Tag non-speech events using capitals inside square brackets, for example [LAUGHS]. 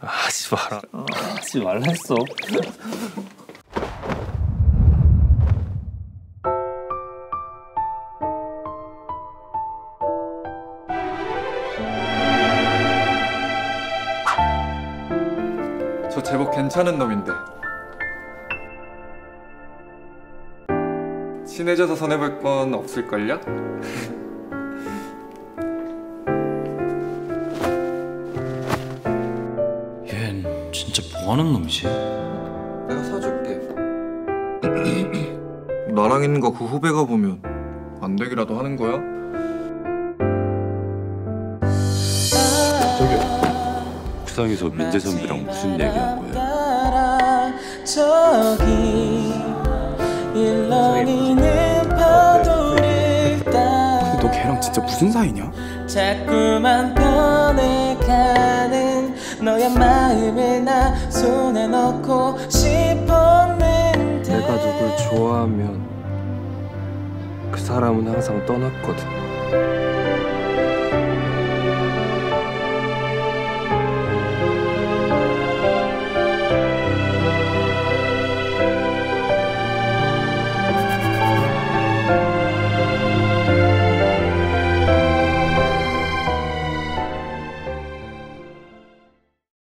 하지 마라. 아, 하지 말라 했어. 저 제법 괜찮은 놈인데 친해져서 손해볼 건 없을걸요? [LAUGHS] 진짜 뭐 하는 놈이지? 내가 사줄게 [CLEARS THROAT] 나랑 있는 거 그 후배가 보면 안 되기라도 하는 거야? 옥상에서 민재 선배랑 무슨 얘기한 거야? 저기 일렁이는 파도를 따라 너 걔랑 진짜 무슨 사이냐? 자꾸만 변해가는 너의 마음을 나 손에 넣고 싶었는데 내가 누굴 좋아하면 그 사람은 항상 떠났거든.